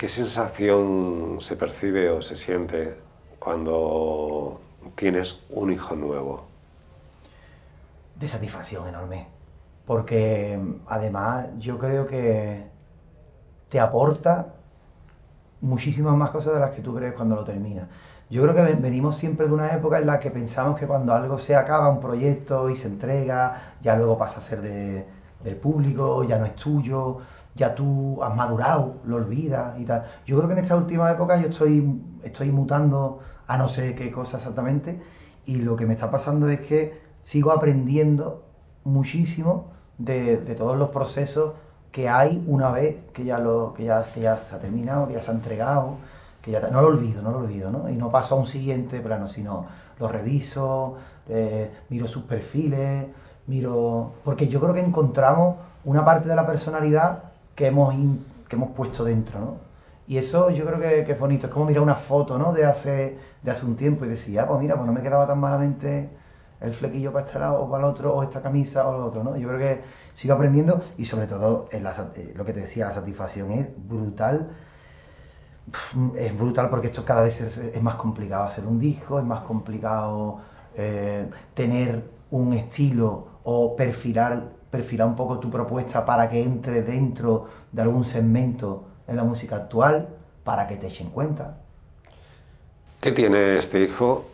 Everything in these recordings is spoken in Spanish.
¿Qué sensación se percibe o se siente cuando tienes un hijo nuevo? De satisfacción enorme. Porque además yo creo que te aporta muchísimas más cosas de las que tú crees cuando lo terminas. Yo creo que venimos siempre de una época en la que pensamos que cuando algo se acaba, un proyecto y se entrega, ya luego pasa a ser del público, ya no es tuyo, ya tú has madurado, lo olvidas y tal. Yo creo que en esta última época yo estoy, estoy mutando a no sé qué cosa exactamente y lo que me está pasando es que sigo aprendiendo muchísimo de, de todos los procesos que hay una vez que ya, lo, que ya, que ya se ha terminado, que ya se ha entregado, que ya no lo olvido, no lo olvido, ¿no? Y no paso a un siguiente plano, sino lo reviso, eh, miro sus perfiles, miro... Porque yo creo que encontramos una parte de la personalidad que hemos, que hemos puesto dentro, ¿no? Y eso yo creo que, es bonito, es como mirar una foto, ¿no? De hace, de hace un tiempo y decir, ah, pues mira, pues no me quedaba tan malamente el flequillo para este lado o para el otro, o esta camisa o lo otro, ¿no? Yo creo que sigo aprendiendo y sobre todo eh, lo que te decía, la satisfacción es brutal. Es brutal porque esto cada vez es, más complicado hacer un disco, es más complicado eh, tener un estilo o perfilar, perfilar un poco tu propuesta para que entre dentro de algún segmento en la música actual, para que te echen cuenta. ¿Qué tiene este hijo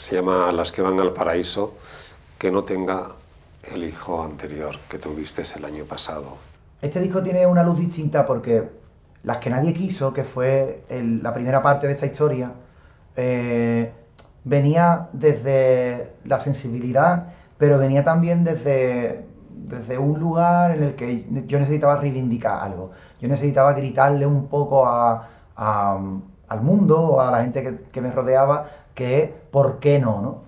se llama Las que van al paraíso, que no tenga el hijo anterior que tuviste el año pasado. Este disco tiene una luz distinta porque Las que nadie quiso, que fue la primera parte de esta historia, eh, venía desde la sensibilidad, pero venía también desde, desde un lugar en el que yo necesitaba reivindicar algo. Yo necesitaba gritarle un poco a, al mundo a la gente que, que me rodeaba que ¿por qué no? no?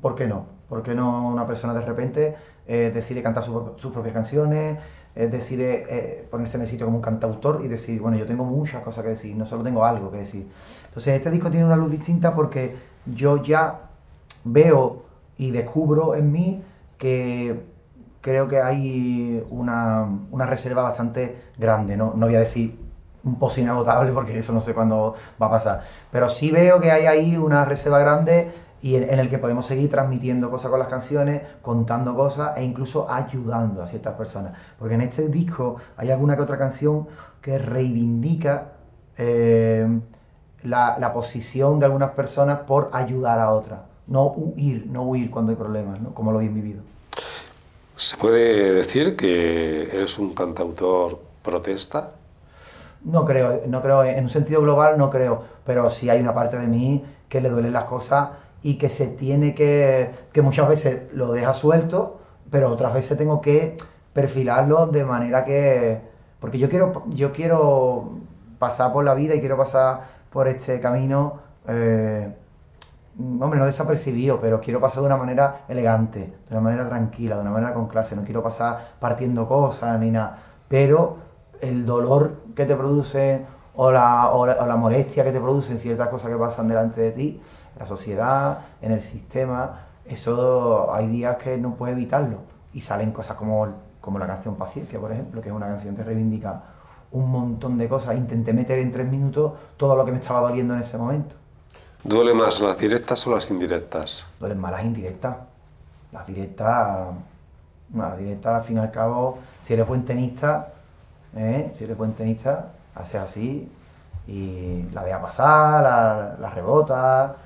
¿Por qué no? ¿Por qué no una persona de repente eh, decide cantar sus propias canciones, eh, decide eh, ponerse en el sitio como un cantautor y decir, bueno, yo tengo muchas cosas que decir, no solo tengo algo que decir. Entonces, este disco tiene una luz distinta porque yo ya veo y descubro en mí que creo que hay una, una reserva bastante grande, ¿no? no voy a decir un post inagotable porque eso no sé cuándo va a pasar. Pero sí veo que hay ahí una reserva grande y en, el que podemos seguir transmitiendo cosas con las canciones, contando cosas e incluso ayudando a ciertas personas. Porque en este disco hay alguna que otra canción que reivindica eh, la, posición de algunas personas por ayudar a otras. No huir, no huir cuando hay problemas, ¿no? como lo bien vivido. ¿Se puede decir que eres un cantautor protesta? No creo, no creo, en un sentido global no creo, pero sí hay una parte de mí que le duelen las cosas y que se tiene que, que muchas veces lo deja suelto, pero otras veces tengo que perfilarlo de manera que, porque yo quiero, yo quiero pasar por la vida y quiero pasar por este camino, eh, hombre, no desapercibido, pero quiero pasar de una manera elegante, de una manera tranquila, de una manera con clase, no quiero pasar partiendo cosas ni nada, pero el dolor que te produce o la, molestia que te producen ciertas cosas que pasan delante de ti, la sociedad, en el sistema, eso hay días que no puedes evitarlo. Y salen cosas como, como la canción Paciencia, por ejemplo, que es una canción que reivindica un montón de cosas. Intenté meter en tres minutos todo lo que me estaba doliendo en ese momento. ¿Duele más las directas o las indirectas? Duelen más las indirectas. Las directas, las directas al fin y al cabo, si eres buen tenista, ¿eh? si eres buen tenista, haces así y la deja pasar, la, rebota,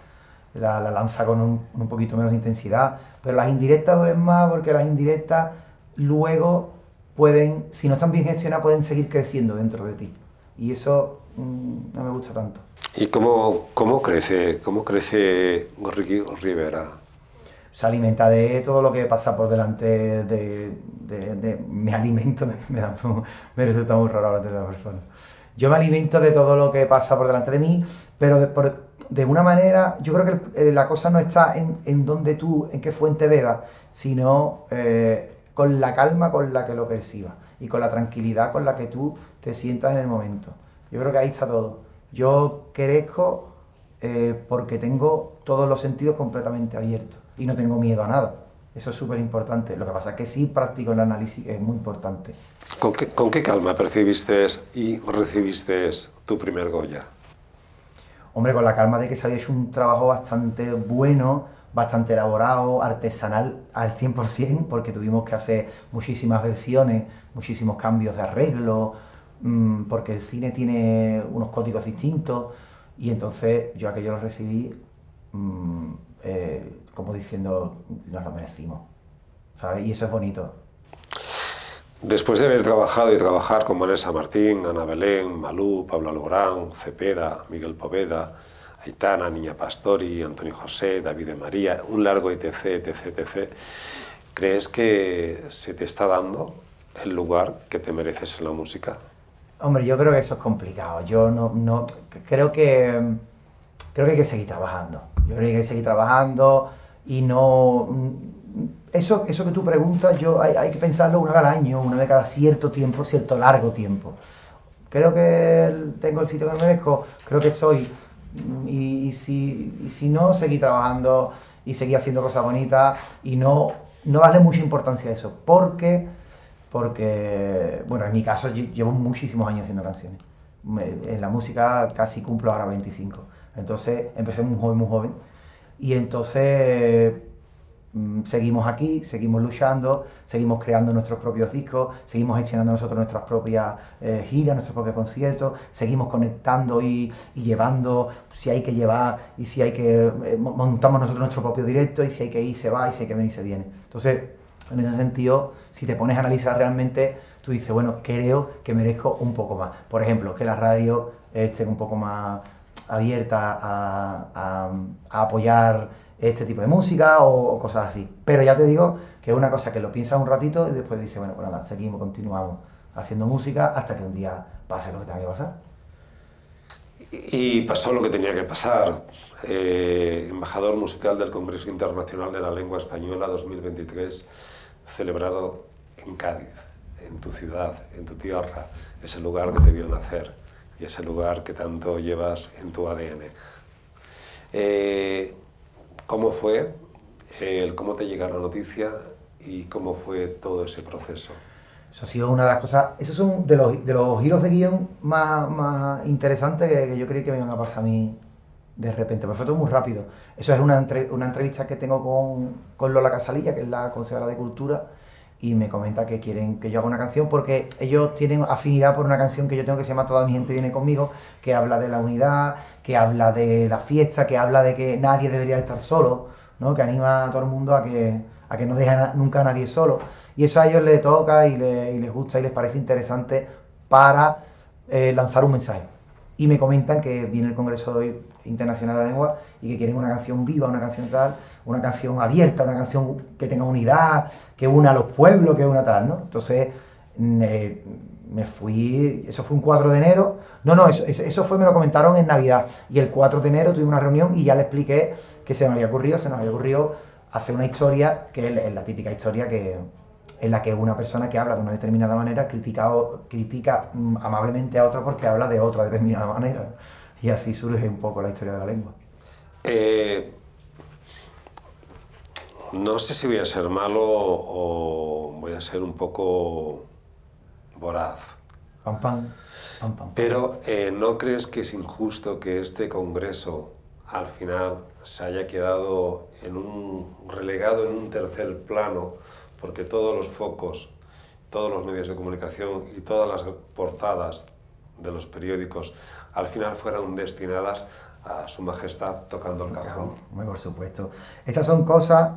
la, lanza con un, poquito menos de intensidad. Pero las indirectas duelen más porque las indirectas luego pueden, si no están bien gestionadas, pueden seguir creciendo dentro de ti. Y eso mm, no me gusta tanto. ¿Y cómo, cómo crece, cómo crece Ricky Rivera? se alimenta de todo lo que pasa por delante de, mi alimento, me, me, resulta muy raro hablar de la persona. Yo me alimento de todo lo que pasa por delante de mí, pero de, por, una manera, yo creo que eh, la cosa no está en, en donde tú, en qué fuente bebas, sino eh, con la calma con la que lo percibas y con la tranquilidad con la que tú te sientas en el momento. Yo creo que ahí está todo. Yo crezco eh, porque tengo todos los sentidos completamente abiertos y no tengo miedo a nada. Eso es súper importante. Lo que pasa es que sí practico el análisis, es muy importante. ¿Con qué, ¿Con qué, calma percibiste y recibiste tu primer Goya? Hombre, con la calma de que se había hecho un trabajo bastante bueno, bastante elaborado, artesanal al 100%, porque tuvimos que hacer muchísimas versiones, muchísimos cambios de arreglo, mmm, porque el cine tiene unos códigos distintos, y entonces yo aquello lo recibí mmm, eh, como diciendo, nos lo merecimos, ¿sabes? Y eso es bonito. Después de haber trabajado y trabajar con Vanessa Martín, Ana Belén, Malú, Pablo Alborán, Cepeda, Miguel Poveda, Aitana, Niña Pastori, Antonio José, David de María, un largo etc, etc, etc, ¿crees que se te está dando el lugar que te mereces en la música? Hombre, yo creo que eso es complicado. Yo no, no creo que creo que hay que seguir trabajando. Yo creo que hay que seguir trabajando y no eso, eso que tú preguntas, yo hay, hay, que pensarlo una vez al año, una vez cada cierto tiempo, cierto largo tiempo. Creo que tengo el sitio que me merezco, creo que estoy. Y, si, si no, seguir trabajando y seguir haciendo cosas bonitas y no, no darle mucha importancia a eso. Porque, porque, bueno, en mi caso llevo muchísimos años haciendo canciones. En la música casi cumplo ahora 25. Entonces empecé muy joven, muy joven. Y entonces Mm, seguimos aquí, seguimos luchando, seguimos creando nuestros propios discos, seguimos gestionando nosotros nuestras propias eh, giras, nuestros propios conciertos, seguimos conectando y, llevando si hay que llevar y si hay que eh, montamos nosotros nuestro propio directo y si hay que ir se va y si hay que venir se viene. Entonces, en ese sentido, si te pones a analizar realmente, tú dices, bueno, creo que merezco un poco más. Por ejemplo, que la radio esté un poco más abierta a apoyar este tipo de música o, cosas así. Pero ya te digo que es una cosa que lo piensas un ratito y después dices, bueno, pues nada, seguimos, continuamos haciendo música hasta que un día pase lo que tenga que pasar. Y pasó lo que tenía que pasar. Eh, embajador musical del Congreso Internacional de la Lengua Española 2023, celebrado en Cádiz, en tu ciudad, en tu tierra, ese lugar que te vio nacer y ese lugar que tanto llevas en tu ADN. Eh, ¿Cómo fue? El, ¿Cómo te llega la noticia y cómo fue todo ese proceso? Eso ha sido una de las cosas, esos son de los, de los giros de guion más, más interesantes que, yo creí que me iban a pasar a mí de repente, pero fue todo muy rápido. Eso es una, una entrevista que tengo con, con, Lola Casalilla, que es la consejera de Cultura, y me comenta que quieren que yo haga una canción porque ellos tienen afinidad por una canción que yo tengo que se llama Toda mi gente viene conmigo, que habla de la unidad, que habla de la fiesta, que habla de que nadie debería estar solo, ¿no? que anima a todo el mundo a que, a que no deje nunca a nadie solo. Y eso a ellos les toca y, les gusta y les parece interesante para eh, lanzar un mensaje. Y me comentan que viene el Congreso Internacional de la Lengua y que quieren una canción viva, una canción tal, una canción abierta, una canción que tenga unidad, que una a los pueblos, que una tal, ¿no? Entonces me fui, eso fue un 4 de enero, no, no, eso, eso fue, me lo comentaron en Navidad, y el 4 de enero tuvimos una reunión y ya le expliqué que se me había ocurrido, se nos había ocurrido hacer una historia, que es la típica historia que, en la que una persona que habla de una determinada manera critica, critica mm, amablemente a otro porque habla de otra determinada manera. Y así surge un poco la historia de la lengua. Eh, no sé si voy a ser malo o voy a ser un poco voraz. Pam, pam, pam, pam. Pero eh, ¿no crees que es injusto que este Congreso al final se haya quedado en un relegado en un tercer plano porque todos los focos, todos los medios de comunicación y todas las portadas de los periódicos al final fueran destinadas a su majestad tocando el cajón. por supuesto. Estas son cosas,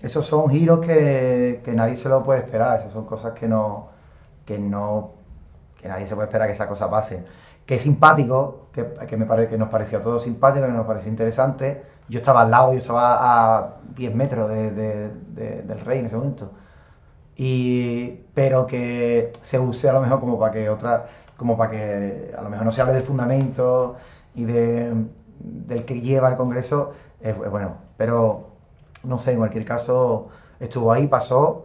esos son giros que, que, nadie se lo puede esperar, esas son cosas que no, que no, que nadie se puede esperar que esa cosa pase. Que es simpático, que, que, me pare, que nos pareció a todos simpático, que nos pareció interesante. Yo estaba al lado, yo estaba a 10 metros de, de, del rey en ese momento y, pero que se use a lo mejor como para que otra, como para que a lo mejor no se hable de fundamento y de, del que lleva el Congreso, es, bueno, pero no sé, en cualquier caso estuvo ahí, pasó.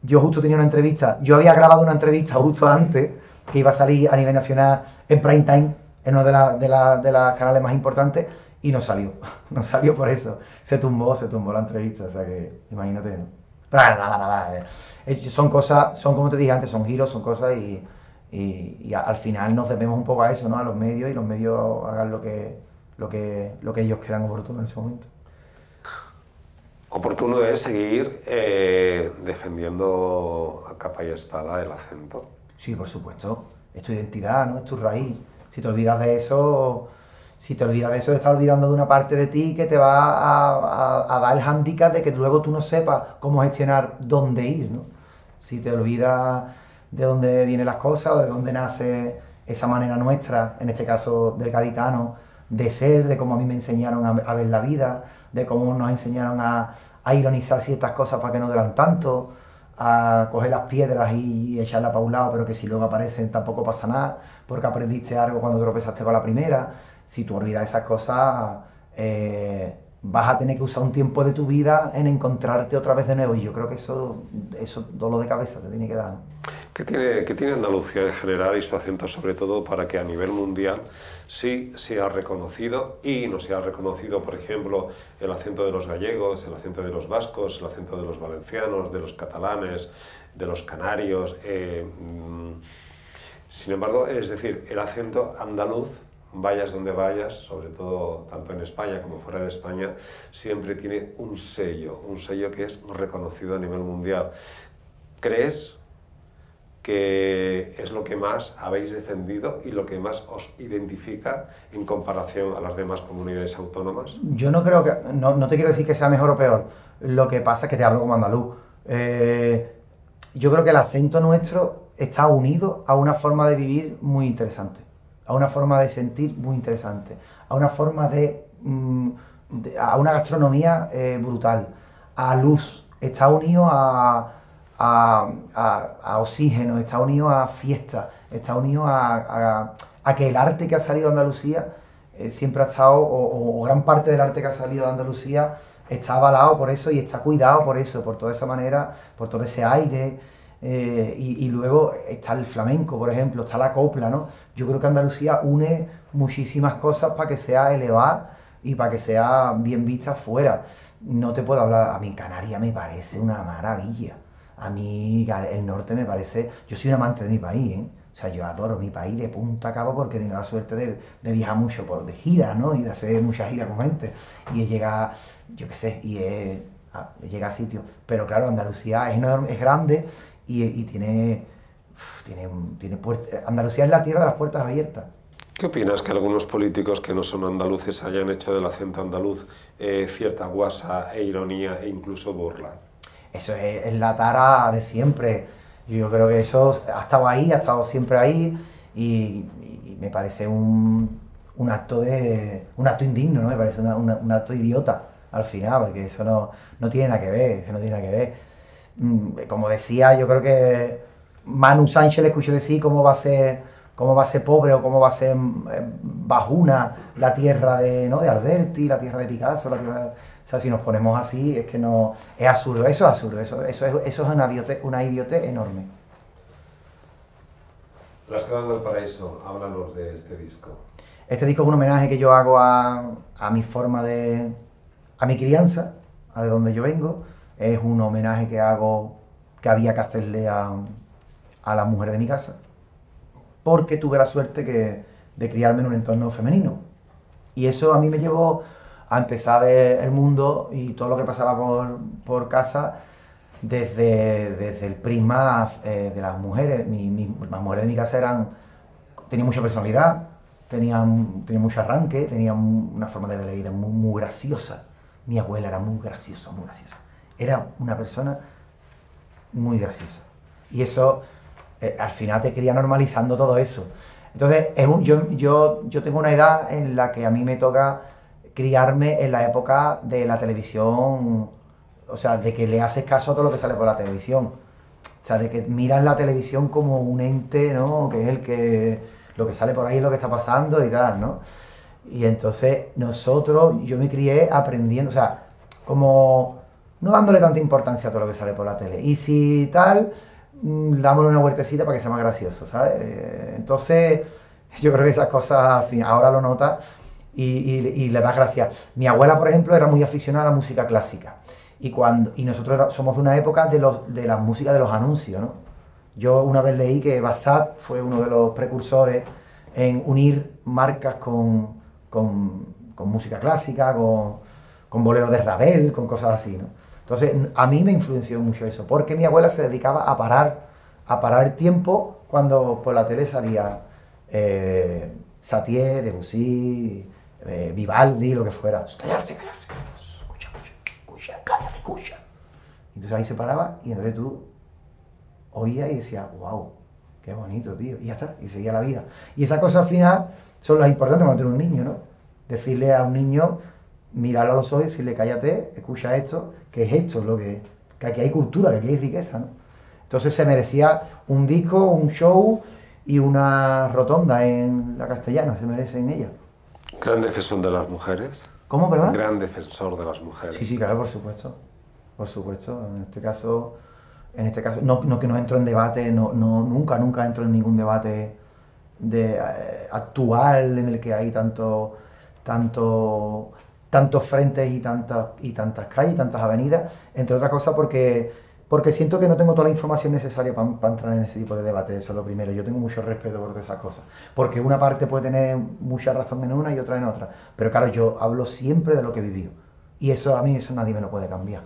Yo justo tenía una entrevista, yo había grabado una entrevista justo antes que iba a salir a nivel nacional en prime time, en uno de, de, de las canales más importantes, Y no salió, no salió por eso. Se tumbó, se tumbó la entrevista, o sea que imagínate. Pero nada, nada, son cosas, son como te dije antes, son giros, son cosas y, y, al final nos debemos un poco a eso, ¿no? A los medios y los medios hagan lo que, lo que, lo que ellos crean oportuno en ese momento. Oportuno es seguir eh, defendiendo a capa y espada el acento. Sí, por supuesto. Es tu identidad, ¿no? Es tu raíz. Si te olvidas de eso, si te olvidas de eso, te estás olvidando de una parte de ti que te va a, a, dar el hándicap de que luego tú no sepas cómo gestionar dónde ir, ¿no? Si te olvidas de dónde vienen las cosas o de dónde nace esa manera nuestra, en este caso del gaditano, de ser, de cómo a mí me enseñaron a, ver la vida, de cómo nos enseñaron a, a ironizar ciertas cosas para que no duran tanto, a coger las piedras y echarlas para un lado, pero que si luego aparecen tampoco pasa nada, porque aprendiste algo cuando tropezaste con la primera. Si tú olvidas esas cosas, eh, vas a tener que usar un tiempo de tu vida en encontrarte otra vez de nuevo. Y yo creo que eso, eso dolor de cabeza te tiene que dar. ¿Qué tiene, ¿Qué tiene Andalucía en general y su acento sobre todo para que a nivel mundial sí sea reconocido y no sea reconocido, por ejemplo, el acento de los gallegos, el acento de los vascos, el acento de los valencianos, de los catalanes, de los canarios? Eh, mm, sin embargo, es decir, el acento andaluz vayas donde vayas, sobre todo tanto en España como fuera de España, siempre tiene un sello, un sello que es reconocido a nivel mundial. ¿Crees que es lo que más habéis defendido y lo que más os identifica en comparación a las demás comunidades autónomas? Yo no creo que, no, no te quiero decir que sea mejor o peor, lo que pasa es que te hablo como andaluz. Eh, yo creo que el acento nuestro está unido a una forma de vivir muy interesante, a una forma de sentir muy interesante, a una forma de, mm, a una gastronomía eh, brutal, a luz, está unido a a, oxígeno, está unido a fiesta, está unido a, que el arte que ha salido de Andalucía eh, siempre ha estado, o, gran parte del arte que ha salido de Andalucía está avalado por eso y está cuidado por eso, por toda esa manera, por todo ese aire. Eh, y, luego está el flamenco, por ejemplo, está la copla, ¿no? Yo creo que Andalucía une muchísimas cosas para que sea elevada y para que sea bien vista fuera. No te puedo hablar, a mí Canarias me parece una maravilla. A mí el norte me parece, yo soy un amante de mi país, ¿eh? O sea, yo adoro mi país de punta a cabo porque tengo la suerte de, de viajar mucho por de gira, ¿no? Y de hacer muchas giras con gente. Y he llegado, yo qué sé, y he, llegado a sitios. Pero claro, Andalucía es enorme, es grande y, y tiene, tiene, tiene puertas. Andalucía es la tierra de las puertas abiertas. ¿Qué opinas que algunos políticos que no son andaluces hayan hecho del acento andaluz eh, cierta guasa e ironía e incluso burla? eso es, la tara de siempre. Yo creo que eso ha estado ahí, ha estado siempre ahí y, me parece un, un, acto de un acto indigno, ¿no? Me parece un acto idiota al final, porque eso no, no tiene nada que ver, no tiene nada que ver. Mm, como decía, yo creo que Manu Sánchez le escuché decir cómo va a ser cómo va a ser pobre o cómo va a ser eh, bajuna la tierra de, ¿no? de Alberti, la tierra de Picasso, la tierra o sea, si nos ponemos así, es que no. Es absurdo, eso es absurdo, eso, eso, es, eso es una idiote, una idiote enorme. Las Quedas del Paraíso, háblanos de este disco. Este disco es un homenaje que yo hago a, a mi forma de. a mi crianza, a de donde yo vengo. Es un homenaje que hago, que había que hacerle a, a la mujer de mi casa. Porque tuve la suerte de criarme en un entorno femenino. Y eso a mí me llevó a empezar a ver el mundo y todo lo que pasaba por, por casa desde, desde el prisma eh, de las mujeres. Mi, las mujeres de mi casa eran, tenían mucha personalidad, tenían, mucho arranque, tenían una forma de vida muy graciosa. Mi abuela era muy graciosa, muy graciosa. Era una persona muy graciosa. Y eso, eh, al final te quería normalizando todo eso. Entonces, es un, yo, yo, yo tengo una edad en la que a mí me toca criarme en la época de la televisión, o sea, de que le haces caso a todo lo que sale por la televisión. O sea, de que miras la televisión como un ente, ¿no? Que es el que, lo que sale por ahí es lo que está pasando y tal, ¿no? Y entonces nosotros, yo me crié aprendiendo, o sea, como no dándole tanta importancia a todo lo que sale por la tele. Y si tal, mm, dámosle una vueltecita para que sea más gracioso, ¿sabes? Entonces, yo creo que esas cosas, al fin, ahora lo notas y, le das gracias. Mi abuela, por ejemplo, era muy aficionada a la música clásica. Y, cuando, y nosotros somos de una época de, los, de la música de los anuncios, ¿no? Yo una vez leí que Bassat fue uno de los precursores en unir marcas con música clásica, con, con boleros de Ravel, con cosas así, ¿no? Entonces, a mí me influenció mucho eso, porque mi abuela se dedicaba a parar, a parar tiempo cuando por la tele salía eh, Satie, Debussy, eh, Vivaldi, lo que fuera. Callarse, callarse, escucha, escucha, escucha, cállate, escucha. Entonces ahí se paraba y entonces tú oías y decías, wow, qué bonito, tío. Y ya está, y seguía la vida. Y esas cosas al final son las importantes cuando tienes un niño, ¿no? Decirle a un niño, mirarlo a los ojos y decirle, cállate, escucha esto, que es esto, lo que, que aquí hay cultura, que aquí hay riqueza, ¿no? Entonces se merecía un disco, un show y una rotonda en la castellana, se merece en ella. Gran defensor de las mujeres. ¿Cómo, perdón? Gran defensor de las mujeres. Sí, sí, claro, por supuesto. Por supuesto. En este caso, en este caso, no, no que no entro en debate, no, no, nunca, nunca entro en ningún debate de, eh, actual en el que hay tanto, tanto, tantos frentes y tantas, y tantas calles, tantas avenidas, entre otras cosas porque porque siento que no tengo toda la información necesaria para entrar en ese tipo de debate, eso es lo primero. Yo tengo mucho respeto por esas cosas, porque una parte puede tener mucha razón en una y otra en otra, pero claro, yo hablo siempre de lo que he vivido, y eso a mí eso nadie me lo puede cambiar.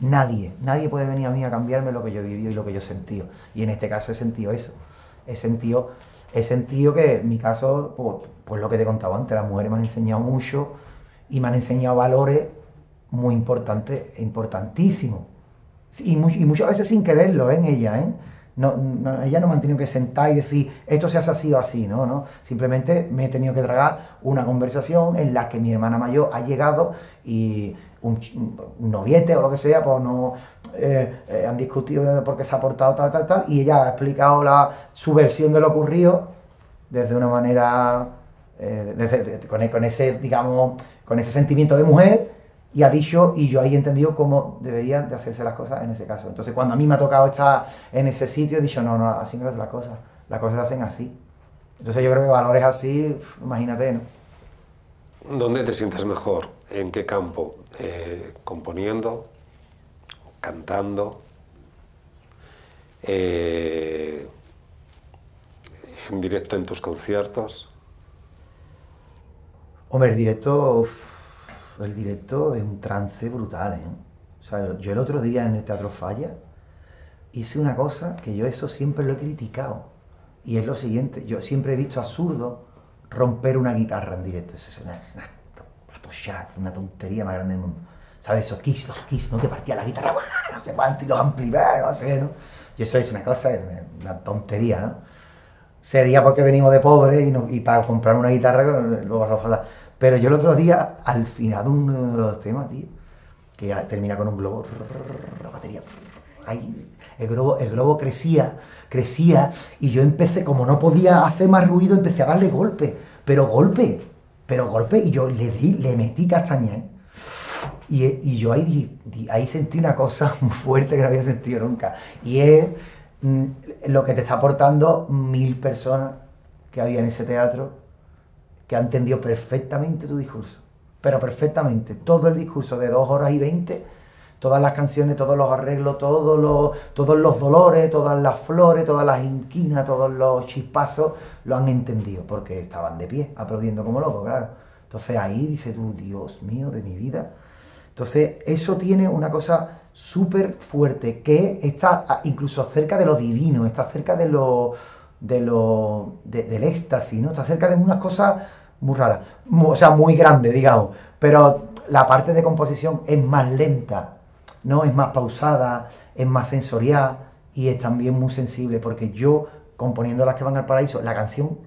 Nadie, nadie puede venir a mí a cambiarme lo que yo he vivido y lo que yo he sentido. Y en este caso he sentido eso. He sentido, he sentido que en mi caso, pues, pues lo que te contaba antes, las mujeres me han enseñado mucho y me han enseñado valores muy importantes, importantísimos y, muchas veces sin quererlo en ella, ¿eh? No, ella no me ha tenido que sentar y decir esto se hace así o así, ¿no? ¿no? Simplemente me he tenido que tragar una conversación en la que mi hermana mayor ha llegado y un, noviete o lo que sea, pues no eh, eh, han discutido porque se ha portado tal, tal, tal, y ella ha explicado la, su versión de lo ocurrido desde una manera, eh, con, con, ese, digamos, con ese sentimiento de mujer y ha dicho, y yo ahí he entendido cómo deberían de hacerse las cosas en ese caso. Entonces, cuando a mí me ha tocado estar en ese sitio, he dicho, no, no, así no es las cosas, las cosas se hacen así. Entonces, yo creo que valores así, imagínate, ¿no? ¿Dónde te sientes mejor? ¿En qué campo? Eh, ¿Componiendo? ¿Cantando? Eh, ¿En directo en tus conciertos? Hombre, el directo el directo es un trance brutal, ¿eh? O sea, yo el otro día en el Teatro Falla hice una cosa que yo eso siempre lo he criticado. Y es lo siguiente, yo siempre he visto absurdo romper una guitarra en directo. Eso es una, una, una tontería más grande del mundo. ¿Sabes? Esos kiss, los kiss, ¿no? Que partía la guitarra, no sé cuánto, y los amplifiers, no sé, ¿no? Y eso es una cosa, una tontería, ¿no? Sería porque venimos de pobres y, no, y para comprar una guitarra lo vas a faltar. Pero yo el otro día, al final de uno de los temas, tío, que termina con un globo, la batería, ahí, el globo, el globo crecía, crecía, y yo empecé, como no podía hacer más ruido, empecé a darle golpe, pero golpe, pero golpe, y yo le di, le metí castaña, y, y, yo ahí, ahí sentí una cosa fuerte que no había sentido nunca, y es mm, lo que te está aportando mil personas que había en ese teatro que ha entendido perfectamente tu discurso, pero perfectamente, todo el discurso de dos horas y veinte, todas las canciones, todos los arreglos, todos los, todos los dolores, todas las flores, todas las inquinas, todos los chispazos, lo han entendido, porque estaban de pie, aplaudiendo como locos, claro. Entonces ahí dice tú, Dios mío de mi vida. Entonces eso tiene una cosa súper fuerte, que está incluso cerca de lo divino, está cerca de lo, de lo, del éxtasis, ¿no? Está cerca de unas cosas muy rara, o sea, muy grande, digamos, pero la parte de composición es más lenta, ¿no? Es más pausada, es más sensorial y es también muy sensible, porque yo, componiendo las que van al paraíso, la canción,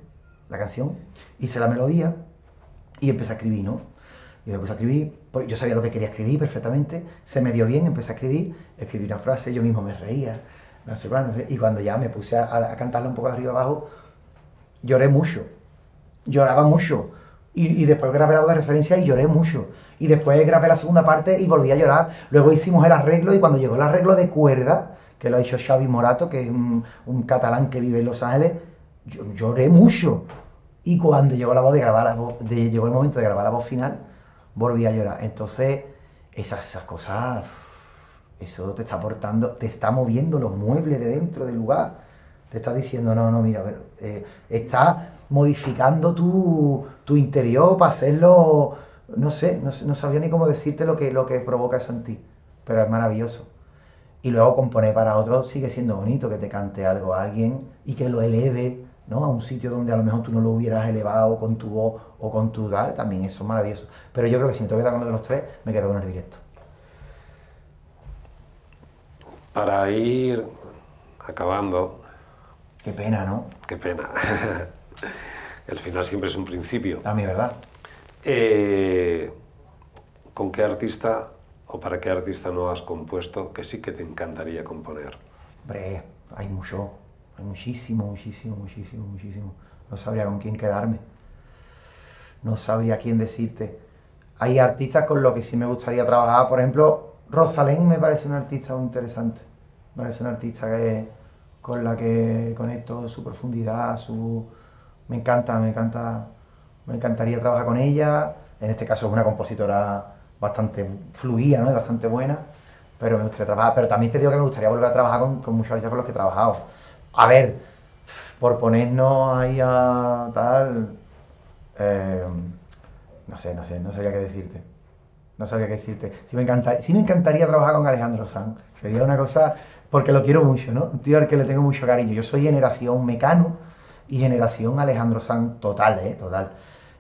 la canción, hice la melodía y empecé a escribir, ¿no? Y me puse a escribir, porque yo sabía lo que quería escribir perfectamente, se me dio bien, empecé a escribir, escribí una frase, yo mismo me reía, no sé cuándo, y cuando ya me puse a, a cantarla un poco de arriba abajo, lloré mucho, lloraba mucho. Y, después grabé la de referencia y lloré mucho. Y después grabé la segunda parte y volví a llorar. Luego hicimos el arreglo y cuando llegó el arreglo de cuerda, que lo ha hecho Xavi Morato, que es un, catalán que vive en Los Ángeles, lloré mucho. Y cuando llegó la voz de grabar la voz, de- llegó el momento de grabar la voz final, volví a llorar. Entonces, esas, esas cosas, eso te está aportando, te está moviendo los muebles de dentro del lugar. Te está diciendo, no, no, mira, pero eh, está modificando tu, tu interior para hacerlo, no sé, no, no sabría ni cómo decirte lo que, lo que provoca eso en ti, pero es maravilloso. Y luego componer para otros sigue siendo bonito, que te cante algo a alguien y que lo eleve ¿no? a un sitio donde a lo mejor tú no lo hubieras elevado con tu voz o con tu tal, también eso es maravilloso. Pero yo creo que si me tengo que quedar con uno de los tres, me quedo con el directo. Para ir acabando, Qué pena, ¿no? qué pena. El final siempre es un principio. A mí, ¿verdad? Eh, ¿Con qué artista o para qué artista no has compuesto que sí que te encantaría componer? Hombre, hay mucho, hay muchísimo, muchísimo, muchísimo, muchísimo. No sabría con quién quedarme. No sabría quién decirte. Hay artistas con los que sí me gustaría trabajar. Por ejemplo, Rosalén me parece una artista muy interesante. Me parece una artista que, con la que conecto su profundidad, su... Me encanta, me encanta, me encantaría trabajar con ella. En este caso es una compositora bastante fluida, ¿no? Y bastante buena. Pero me gustaría trabajar. Pero también te digo que me gustaría volver a trabajar con, con muchos artistas con los que he trabajado. A ver, por ponernos ahí a tal. eh, no sé, no sé, no sabría qué decirte. No sabría qué decirte. Sí me, encanta, sí me encantaría trabajar con Alejandro Sanz. Sería una cosa, porque lo quiero mucho, ¿no? Un tío al que le tengo mucho cariño. Yo soy generación Mecano y generación Alejandro Sanz total, ¿eh? Total.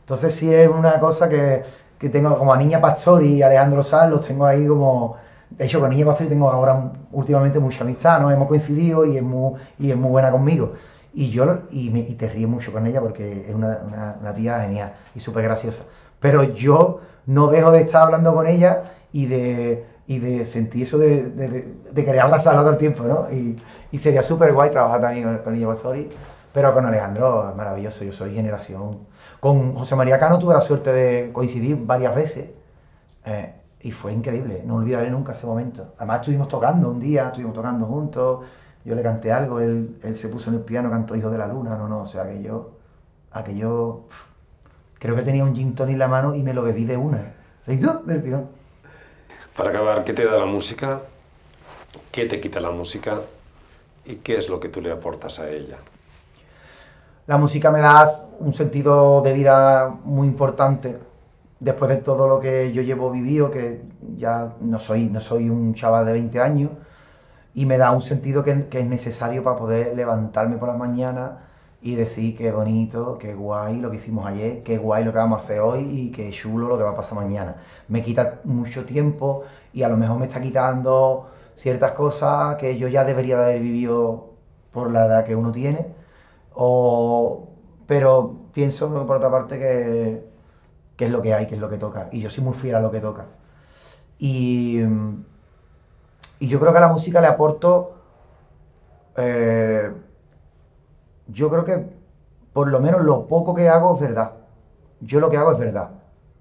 Entonces sí es una cosa que, que tengo como a Niña Pastor y Alejandro Sanz, los tengo ahí como... De hecho, con Niña Pastor tengo ahora últimamente mucha amistad, ¿no? Hemos coincidido y es muy, y es muy buena conmigo. Y yo, y, me- y te ríes mucho con ella porque es una, una- una tía genial y súper graciosa. Pero yo no dejo de estar hablando con ella y de, y de sentir eso de, de, de- querer abrazarla todo el tiempo, ¿no? Y, y sería súper guay trabajar también con, con ella Pastori. Pero con Alejandro es maravilloso, yo soy generación. Con José María Cano tuve la suerte de coincidir varias veces. eh, y fue increíble, no olvidaré nunca ese momento. Además estuvimos tocando un día, estuvimos tocando juntos, yo le canté algo, él, él se puso en el piano, cantó Hijo de la Luna, no, no, o sea, que yo, aquello, pf, creo que tenía un gin tonic en la mano y me lo bebí de una. Se hizo del tirón. Para acabar, ¿qué te da la música? ¿Qué te quita la música? ¿Y qué es lo que tú le aportas a ella? La música me da un sentido de vida muy importante. Después de todo lo que yo llevo vivido, que ya no soy, no soy un chaval de 20 años, y me da un sentido que, que es necesario para poder levantarme por las mañanas y decir qué bonito, qué guay lo que hicimos ayer, qué guay lo que vamos a hacer hoy y qué chulo lo que va a pasar mañana. Me quita mucho tiempo y a lo mejor me está quitando ciertas cosas que yo ya debería de haber vivido por la edad que uno tiene. O, pero pienso por otra parte que, que es lo que hay, que es lo que toca. Y yo soy muy fiel a lo que toca. Y, y yo creo que a la música le aporto. eh, yo creo que por lo menos lo poco que hago es verdad. Yo lo que hago es verdad.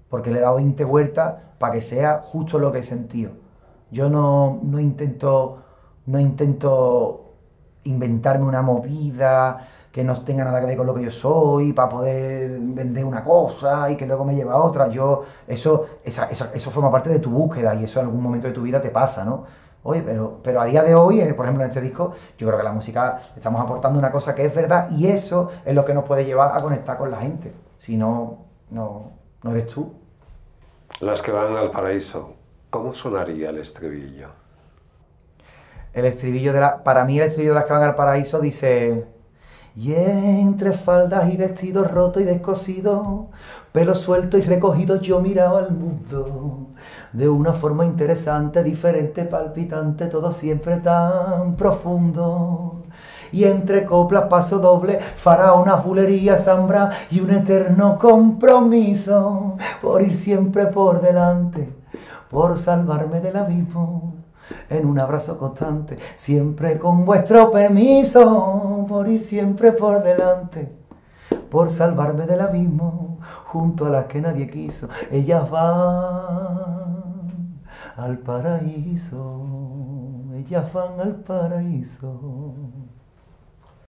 Porque le he dado 20 vueltas para que sea justo lo que he sentido. Yo no, no intento. No intento inventarme una movida que no tenga nada que ver con lo que yo soy para poder vender una cosa y que luego me lleva a otra. Yo, eso, esa- esa- eso forma parte de tu búsqueda y eso en algún momento de tu vida te pasa, ¿no? Oye, pero, pero a día de hoy, eh, por ejemplo, en este disco, yo creo que la música estamos aportando una cosa que es verdad y eso es lo que nos puede llevar a conectar con la gente. Si no, no, no eres tú. Las que van al paraíso, ¿cómo sonaría el estribillo? El estribillo de la, para mí el estribillo de las que van al paraíso dice y entre faldas y vestidos rotos y descosidos, pelo suelto y recogido yo miraba al mundo de una forma interesante, diferente, palpitante, todo siempre tan profundo. Y entre coplas paso doble, faraona, bulería, zambra y un eterno compromiso por ir siempre por delante, por salvarme del abismo en un abrazo constante, siempre con vuestro permiso, por ir siempre por delante, por salvarme del abismo, junto a las que nadie quiso, ellas van al paraíso, ellas van al paraíso.